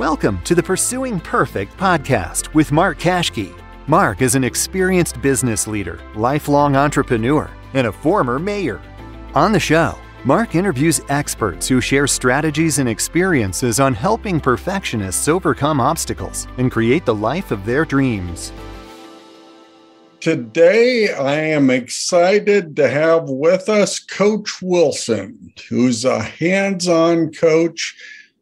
Welcome to the Pursuing Perfect podcast with Marc Kaschke. Marc is an experienced business leader, lifelong entrepreneur, and a former mayor. On the show, Marc interviews experts who share strategies and experiences on helping perfectionists overcome obstacles and create the life of their dreams. Today, I am excited to have with us Coach Wilson, who's a hands on coach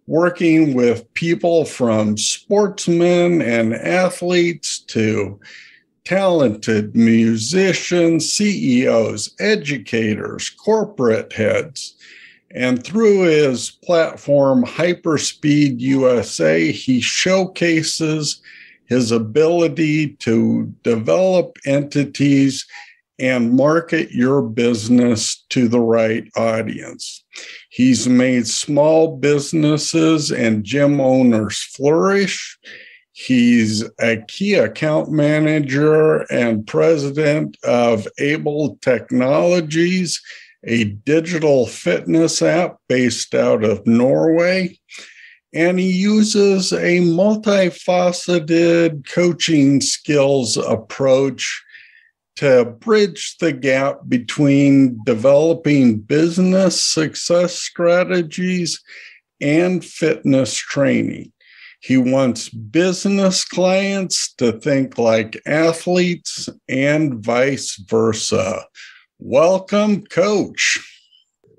working with people from sportsmen and athletes to talented musicians, CEOs, educators, corporate heads. And through his platform, Hyperspeed USA, he showcases his ability to develop entities and market your business to the right audience. He's made small businesses and gym owners flourish. He's a key account manager and president of ABEL Technologies, a digital fitness app based out of Norway. And he uses a multifaceted coaching skills approach to bridge the gap between developing business success strategies and fitness training. He wants business clients to think like athletes and vice versa. Welcome, coach.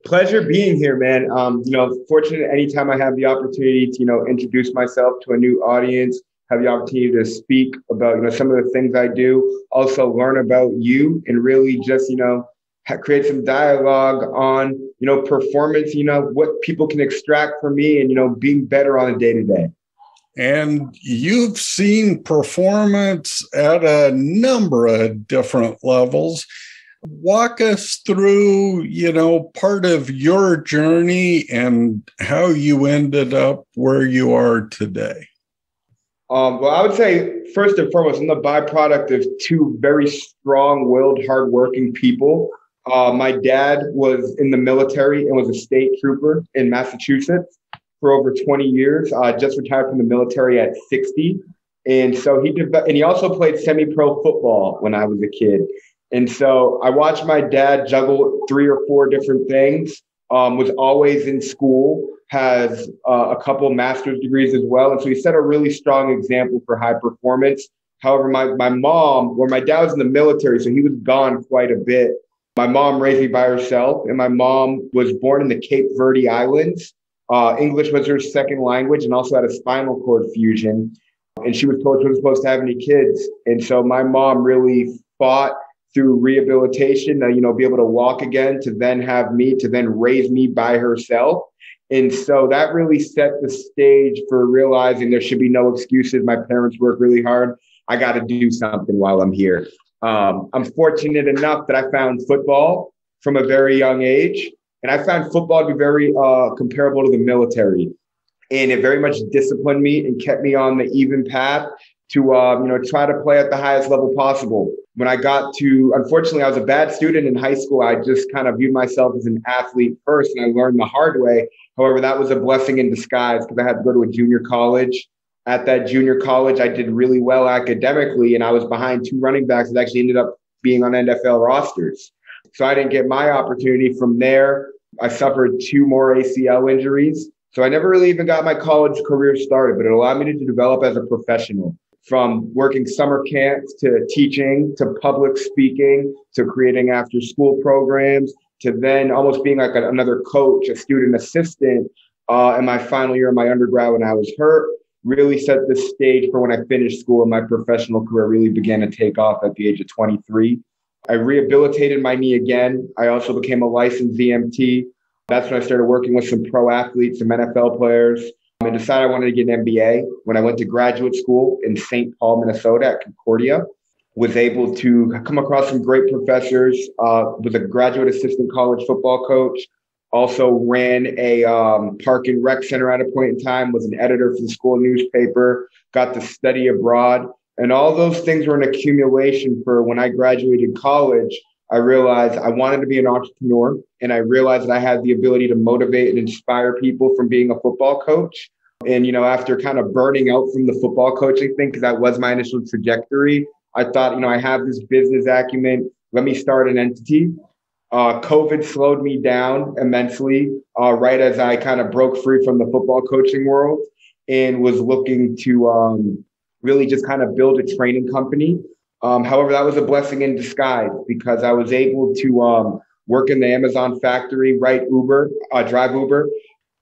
Pleasure being here, man. Um, you know, fortunate anytime I have the opportunity to, you know, introduce myself to a new audience, have the opportunity to speak about, you know, some of the things I do, also learn about you and really just, you know, create some dialogue on, you know, performance, you know, what people can extract from me and, you know, being better on a day to day. And you've seen performance at a number of different levels. Walk us through, you know, part of your journey and how you ended up where you are today. Um, well, I would say first and foremost, I'm the byproduct of two very strong-willed, hardworking people. Uh, my dad was in the military and was a state trooper in Massachusetts for over 20 years. Uh, just retired from the military at 60, and so he and he also played semi-pro football when I was a kid. And so I watched my dad juggle three or four different things. Um, was always in school has uh, a couple master's degrees as well. And so he set a really strong example for high performance. However, my, my mom, or my dad was in the military, so he was gone quite a bit. My mom raised me by herself, and my mom was born in the Cape Verde Islands. Uh, English was her second language and also had a spinal cord fusion. And she was told she wasn't supposed to have any kids. And so my mom really fought through rehabilitation to, you know, be able to walk again, to then have me, to then raise me by herself. And so that really set the stage for realizing there should be no excuses. My parents work really hard. I got to do something while I'm here. Um, I'm fortunate enough that I found football from a very young age. And I found football to be very uh, comparable to the military. And it very much disciplined me and kept me on the even path to uh, you know try to play at the highest level possible. When I got to, unfortunately, I was a bad student in high school. I just kind of viewed myself as an athlete first, and I learned the hard way However, that was a blessing in disguise because I had to go to a junior college. At that junior college, I did really well academically, and I was behind two running backs that actually ended up being on NFL rosters. So I didn't get my opportunity from there. I suffered two more ACL injuries. So I never really even got my college career started, but it allowed me to develop as a professional from working summer camps to teaching to public speaking to creating after school programs to then almost being like a, another coach, a student assistant uh, in my final year of my undergrad when I was hurt, really set the stage for when I finished school and my professional career really began to take off at the age of 23. I rehabilitated my knee again. I also became a licensed EMT. That's when I started working with some pro athletes, some NFL players, and decided I wanted to get an MBA. When I went to graduate school in St. Paul, Minnesota at Concordia, was able to come across some great professors, uh, was a graduate assistant college football coach, also ran a um, park and rec center at a point in time, was an editor for the school newspaper, got to study abroad. And all those things were an accumulation for when I graduated college. I realized I wanted to be an entrepreneur and I realized that I had the ability to motivate and inspire people from being a football coach. And, you know, after kind of burning out from the football coaching thing, because that was my initial trajectory, I thought, you know, I have this business acumen. Let me start an entity. Uh, COVID slowed me down immensely uh, right as I kind of broke free from the football coaching world and was looking to um, really just kind of build a training company. Um, however, that was a blessing in disguise because I was able to um, work in the Amazon factory, write Uber, uh, drive Uber,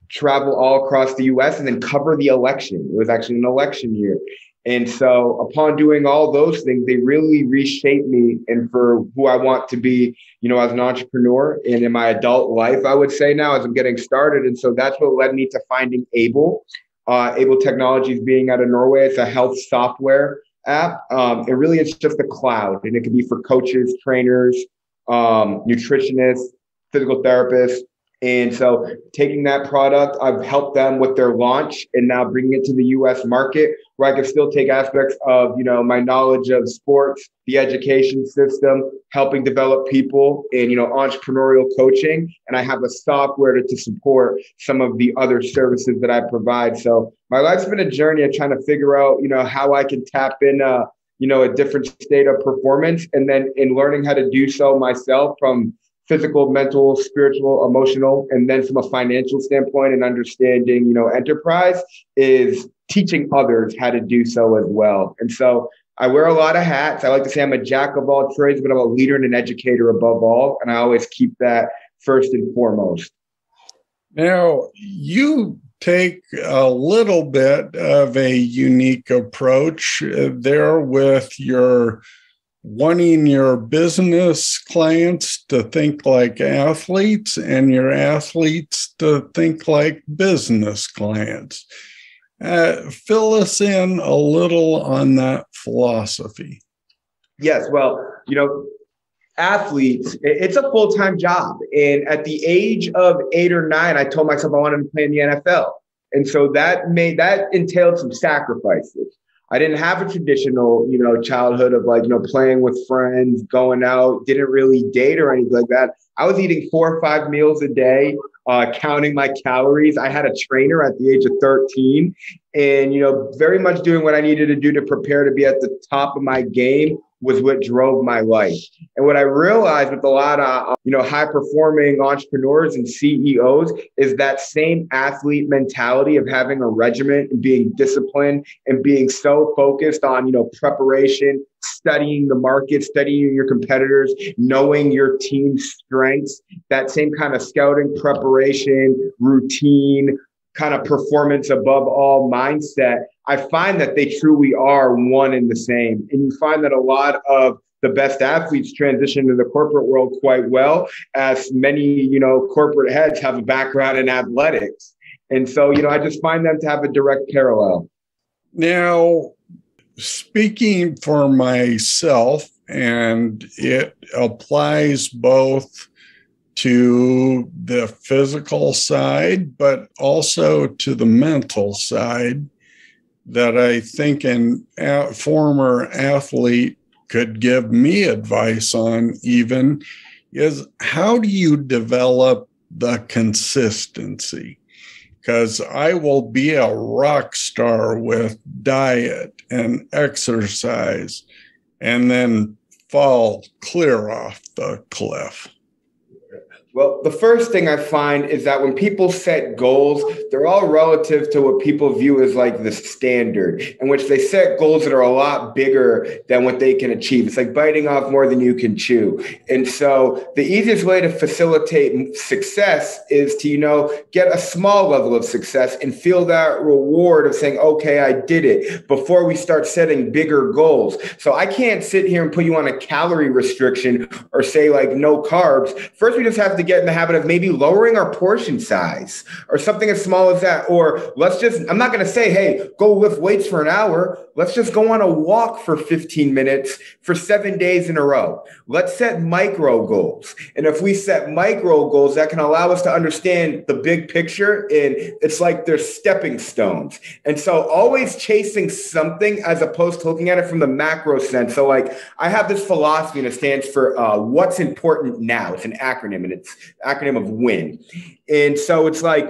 travel all across the US, and then cover the election. It was actually an election year. And so, upon doing all those things, they really reshaped me and for who I want to be, you know, as an entrepreneur and in my adult life, I would say now as I'm getting started. And so, that's what led me to finding ABEL. Uh, ABEL Technologies being out of Norway, it's a health software app. Um, it really is just a cloud, and it can be for coaches, trainers, um, nutritionists, physical therapists, and so taking that product, I've helped them with their launch and now bringing it to the US market where I can still take aspects of, you know, my knowledge of sports, the education system, helping develop people in, you know, entrepreneurial coaching. And I have a software to, to support some of the other services that I provide. So my life's been a journey of trying to figure out, you know, how I can tap in, uh, you know, a different state of performance. And then in learning how to do so myself from physical, mental, spiritual, emotional, and then from a financial standpoint and understanding, you know, enterprise is teaching others how to do so as well. And so I wear a lot of hats. I like to say I'm a jack of all trades, but I'm a leader and an educator above all. And I always keep that first and foremost. Now, you take a little bit of a unique approach uh, there with your wanting your business clients to think like athletes and your athletes to think like business clients. Uh, fill us in a little on that philosophy. Yes, well, you know, athletes, it's a full time job. And at the age of eight or nine, I told myself I wanted to play in the NFL. And so that made that entailed some sacrifices. I didn't have a traditional, you know, childhood of like, you know, playing with friends, going out, didn't really date or anything like that. I was eating four or five meals a day, uh, counting my calories. I had a trainer at the age of 13 and, you know, very much doing what I needed to do to prepare to be at the top of my game was what drove my life. And what I realized with a lot of, you know, high performing entrepreneurs and CEOs is that same athlete mentality of having a regiment and being disciplined and being so focused on, you know, preparation, studying the market, studying your competitors, knowing your team's strengths, that same kind of scouting preparation, routine, kind of performance above all mindset, I find that they truly are one and the same. And you find that a lot of the best athletes transition to the corporate world quite well, as many, you know, corporate heads have a background in athletics. And so, you know, I just find them to have a direct parallel. Now, speaking for myself, and it applies both to the physical side, but also to the mental side that I think a former athlete could give me advice on, even is how do you develop the consistency? Because I will be a rock star with diet and exercise and then fall clear off the cliff. Well, the first thing I find is that when people set goals, they're all relative to what people view as like the standard, in which they set goals that are a lot bigger than what they can achieve. It's like biting off more than you can chew. And so the easiest way to facilitate success is to, you know, get a small level of success and feel that reward of saying, okay, I did it before we start setting bigger goals. So I can't sit here and put you on a calorie restriction or say like no carbs. First, we just have to get in the habit of maybe lowering our portion size or something as small as that. Or let's just, I'm not going to say, hey, go lift weights for an hour. Let's just go on a walk for 15 minutes for seven days in a row. Let's set micro goals. And if we set micro goals, that can allow us to understand the big picture. And it's like they're stepping stones. And so always chasing something as opposed to looking at it from the macro sense. So, like, I have this philosophy and it stands for uh, what's important now. It's an acronym and it's acronym of WIN. And so it's like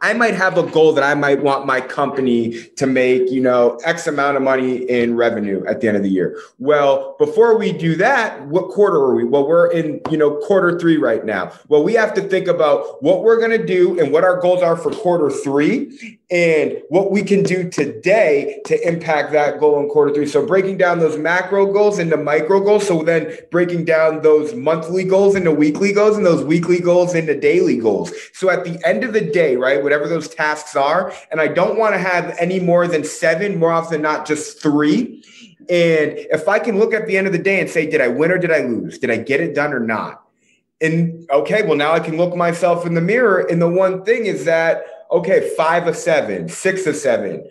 I might have a goal that I might want my company to make, you know, X amount of money in revenue at the end of the year. Well, before we do that, what quarter are we? Well, we're in, you know, quarter three right now. Well, we have to think about what we're going to do and what our goals are for quarter three and what we can do today to impact that goal in quarter three. So breaking down those macro goals into micro goals. So then breaking down those monthly goals into weekly goals and those weekly goals into daily goals. So at the end of the day, right, whatever those tasks are, and I don't want to have any more than seven, more often not just three. And if I can look at the end of the day and say, did I win or did I lose? Did I get it done or not? And okay, well, now I can look myself in the mirror. And the one thing is that okay, five of seven, six of seven.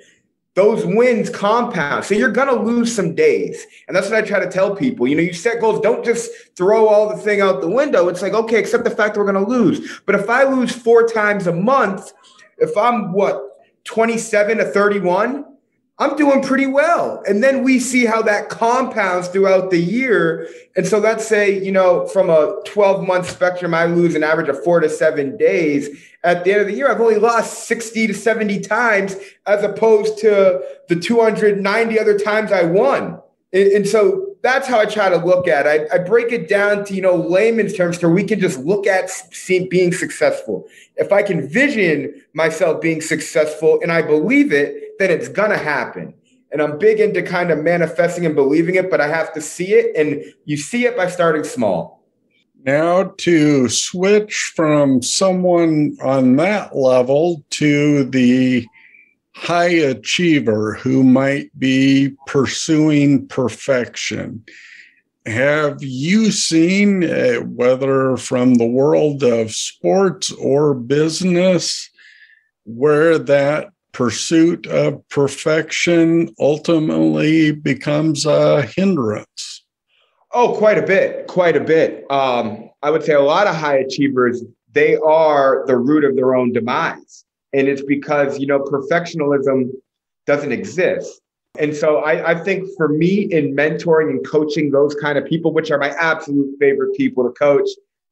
Those wins compound. So you're going to lose some days. And that's what I try to tell people. You know, you set goals, don't just throw all the thing out the window. It's like, okay, accept the fact that we're going to lose. But if I lose four times a month, if I'm what, 27 to 31, I'm doing pretty well. And then we see how that compounds throughout the year. And so let's say, you know, from a 12 month spectrum, I lose an average of four to seven days. At the end of the year, I've only lost 60 to 70 times as opposed to the 290 other times I won. And, and so that's how I try to look at it. I, I, break it down to, you know, layman's terms so we can just look at being successful. If I can vision myself being successful and I believe it, then it's to happen. And I'm big into kind of manifesting and believing it, but I have to see it. And you see it by starting small. Now, to switch from someone on that level to the high achiever who might be pursuing perfection. Have you seen, uh, whether from the world of sports or business, where that pursuit of perfection ultimately becomes a hindrance? Oh, quite a bit, quite a bit. Um, I would say a lot of high achievers, they are the root of their own demise and it's because, you know, perfectionism doesn't exist. And so I, I, think for me in mentoring and coaching those kind of people, which are my absolute favorite people to coach,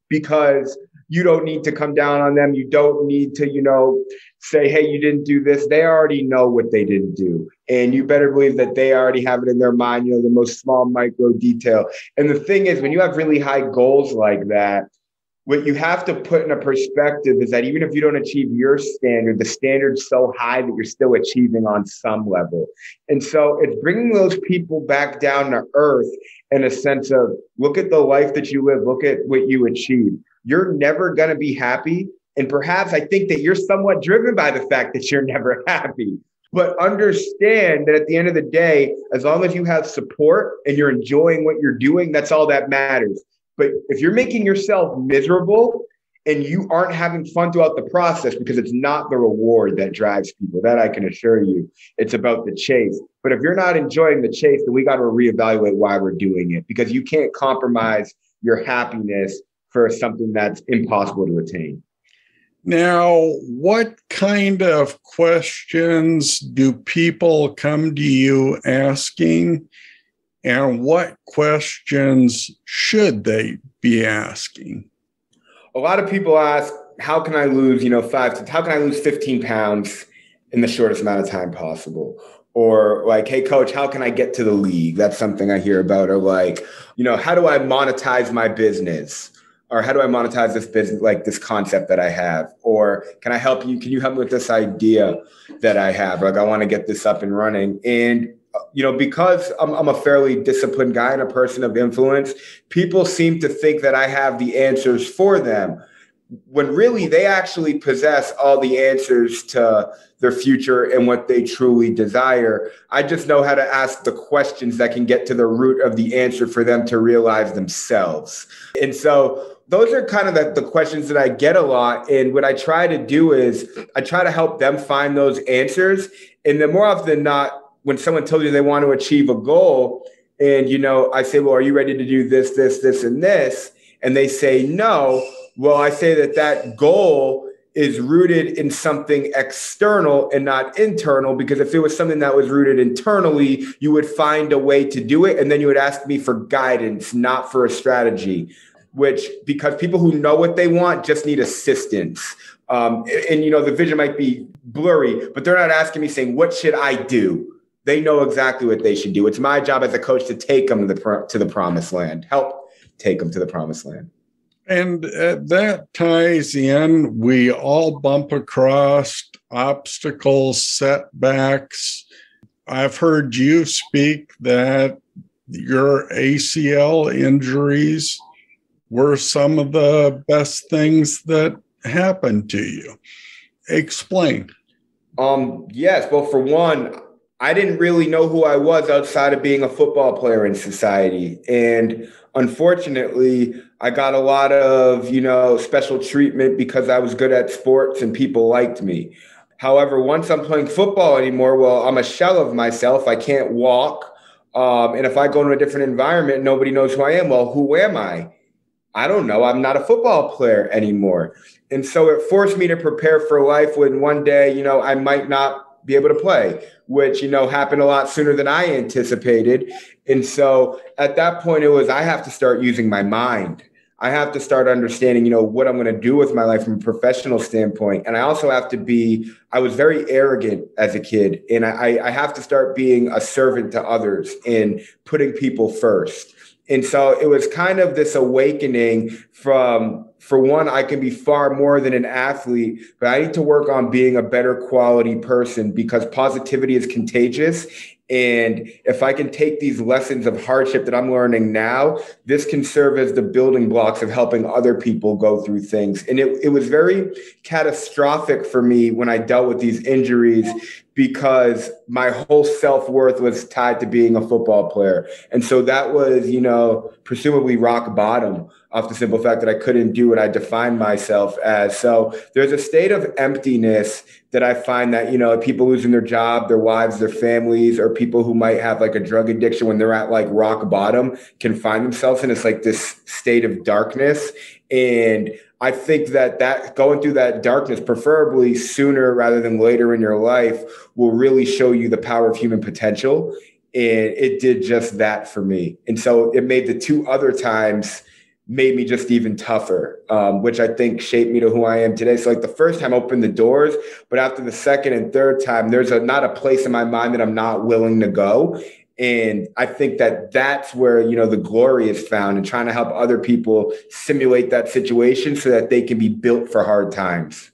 because you don't need to come down on them. You don't need to, you know, say, hey, you didn't do this. They already know what they didn't do. And you better believe that they already have it in their mind, you know, the most small micro detail. And the thing is, when you have really high goals like that, what you have to put in a perspective is that even if you don't achieve your standard, the standard's so high that you're still achieving on some level. And so it's bringing those people back down to earth in a sense of look at the life that you live, look at what you achieve. You're never going to be happy. And perhaps I think that you're somewhat driven by the fact that you're never happy. But understand that at the end of the day, as long as you have support and you're enjoying what you're doing, that's all that matters. But if you're making yourself miserable and you aren't having fun throughout the process because it's not the reward that drives people, that I can assure you. It's about the chase. But if you're not enjoying the chase, then we got to reevaluate why we're doing it because you can't compromise your happiness for something that's impossible to attain. Now, what kind of questions do people come to you asking? And what questions should they be asking? A lot of people ask, how can I lose, you know, five to, how can I lose 15 pounds in the shortest amount of time possible? Or like, hey, coach, how can I get to the league? That's something I hear about. Or like, you know, how do I monetize my business? Or how do I monetize this business, like this concept that I have? Or can I help you? Can you help me with this idea that I have? Like, I want to get this up and running. And you know, because I'm, I'm, a fairly disciplined guy and a person of influence, people seem to think that I have the answers for them when really they actually possess all the answers to their future and what they truly desire. I just know how to ask the questions that can get to the root of the answer for them to realize themselves. And so those are kind of the, the questions that I get a lot. And what I try to do is I try to help them find those answers. And then more often than not, when someone tells you they want to achieve a goal, and you know, I say, well, are you ready to do this, this, this, and this? And they say no. Well, I say that that goal is rooted in something external and not internal because if it was something that was rooted internally you would find a way to do it and then you would ask me for guidance not for a strategy which because people who know what they want just need assistance Um, and, and, you know, the vision might be blurry, but they're not asking me saying, what should I do? They know exactly what they should do. It's my job as a coach to take them to the, to the promised land, help take them to the promised land. And uh, that ties in, we all bump across obstacles, setbacks. I've heard you speak that your ACL injuries were some of the best things that happened to you. Explain. Um, yes. Well, for one, I didn't really know who I was outside of being a football player in society. And unfortunately, I got a lot of, you know, special treatment because I was good at sports and people liked me. However, once I'm playing football anymore, well, I'm a shell of myself. I can't walk. Um, and if I go into a different environment, nobody knows who I am. Well, who am I? I don't know. I'm not a football player anymore. And so it forced me to prepare for life when one day, you know, I might not be able to play, which, you know, happened a lot sooner than I anticipated. And so at that point, it was, I have to start using my mind. I have to start understanding, you know, what I'm going to do with my life from a professional standpoint. And I also have to be, I was very arrogant as a kid. And I, I have to start being a servant to others and putting people first. And so it was kind of this awakening from, for one, I can be far more than an athlete, but I need to work on being a better quality person because positivity is contagious and if I can take these lessons of hardship that I'm learning now, this can serve as the building blocks of helping other people go through things. And it, it was very catastrophic for me when I dealt with these injuries because my whole self worth was tied to being a football player. And so that was, you know, presumably rock bottom off the simple fact that I couldn't do what I defined myself as. So there's a state of emptiness that I find that, you know, people losing their job, their wives, their families, or people who might have like a drug addiction when they're at like rock bottom can find themselves in. It's like this state of darkness. And I think that that going through that darkness, preferably sooner rather than later in your life, will really show you the power of human potential. And it did just that for me. And so it made the two other times made me just even tougher, um, which I think shaped me to who I am today. So like the first time opened the doors, but after the second and third time, there's a, not a place in my mind that I'm not willing to go. And I think that that's where, you know, the glory is found and trying to help other people simulate that situation so that they can be built for hard times.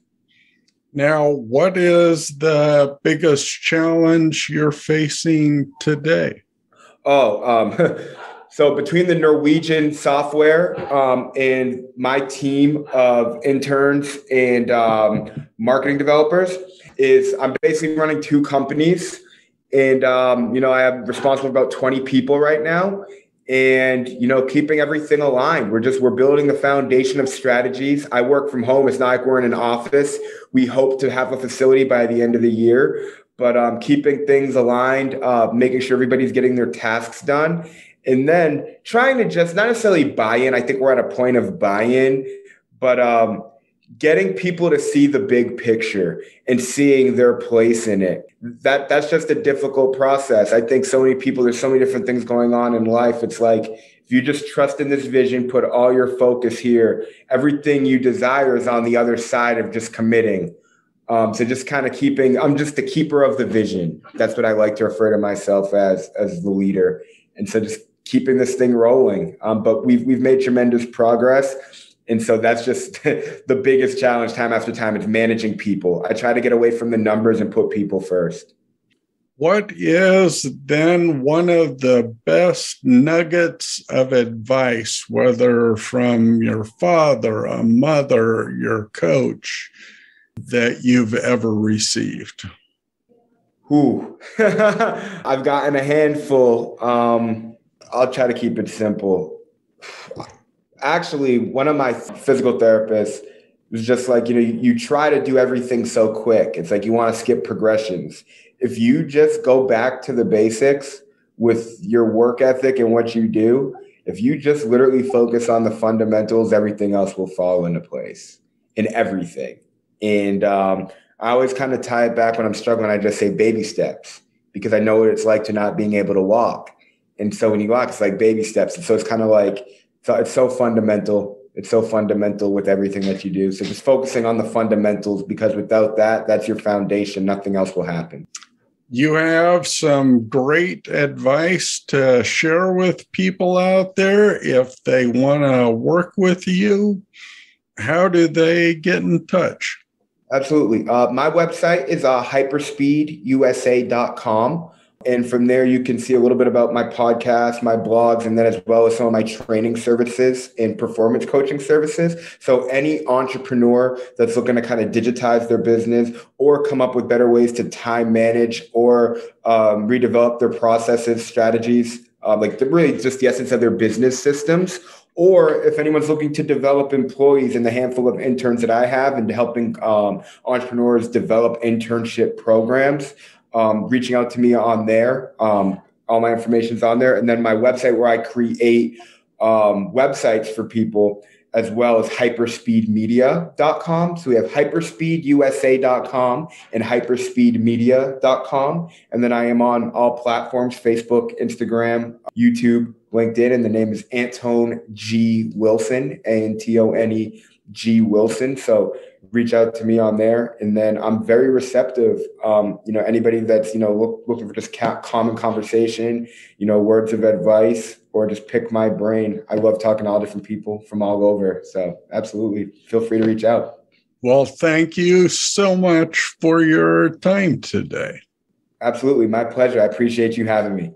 Now, what is the biggest challenge you're facing today? Oh, um, So between the Norwegian software um, and my team of interns and um, marketing developers, is I'm basically running two companies, and um, you know I am responsible for about 20 people right now, and you know keeping everything aligned. We're just we're building the foundation of strategies. I work from home. It's not like we're in an office. We hope to have a facility by the end of the year, but um, keeping things aligned, uh, making sure everybody's getting their tasks done and then trying to just not necessarily buy in. I think we're at a point of buy in, but um, getting people to see the big picture and seeing their place in it. That that's just a difficult process. I think so many people. There's so many different things going on in life. It's like if you just trust in this vision, put all your focus here. Everything you desire is on the other side of just committing. Um, so just kind of keeping. I'm just the keeper of the vision. That's what I like to refer to myself as as the leader. And so just keeping this thing rolling. Um, but we've we've made tremendous progress. And so that's just the biggest challenge time after time is managing people. I try to get away from the numbers and put people first. What is then one of the best nuggets of advice, whether from your father, a mother, your coach, that you've ever received? Who? I've gotten a handful. Um, I'll try to keep it simple. Actually, one of my physical therapists was just like, you know, you, you try to do everything so quick. It's like you want to skip progressions. If you just go back to the basics with your work ethic and what you do, if you just literally focus on the fundamentals, everything else will fall into place in everything. And um, I always kind of tie it back when I'm struggling. I just say baby steps because I know what it's like to not being able to walk. And so when you walk, it's like baby steps. And so it's kind of like, so it's so fundamental. it's so fundamental with everything that you do. So just focusing on the fundamentals because without that, that's your foundation. Nothing else will happen. You have some great advice to share with people out there if they want to work with you. How do they get in touch? Absolutely. Uh, my website is uh, hyperspeedusa.com. And from there, you can see a little bit about my podcast, my blogs, and then as well as some of my training services and performance coaching services. So, any entrepreneur that's looking to kind of digitize their business or come up with better ways to time manage or um, redevelop their processes, strategies, uh, like the, really just the essence of their business systems, or if anyone's looking to develop employees and the handful of interns that I have and helping um, entrepreneurs develop internship programs, um, reaching out to me on there. Um, all my information is on there. And then my website where I create um, websites for people as well as hyperspeedmedia.com. So we have hyperspeedusa.com and hyperspeedmedia.com. And then I am on all platforms Facebook, Instagram, YouTube, LinkedIn. And the name is Antone G. Wilson, A N T O N E G. Wilson. So reach out to me on there. And then I'm very receptive. Um, you know, anybody that's, you know, look, looking for just common conversation, you know, words of advice, or just pick my brain. I love talking to all different people from all over. So absolutely feel free to reach out. Well, thank you so much for your time today. Absolutely. My pleasure. I appreciate you having me.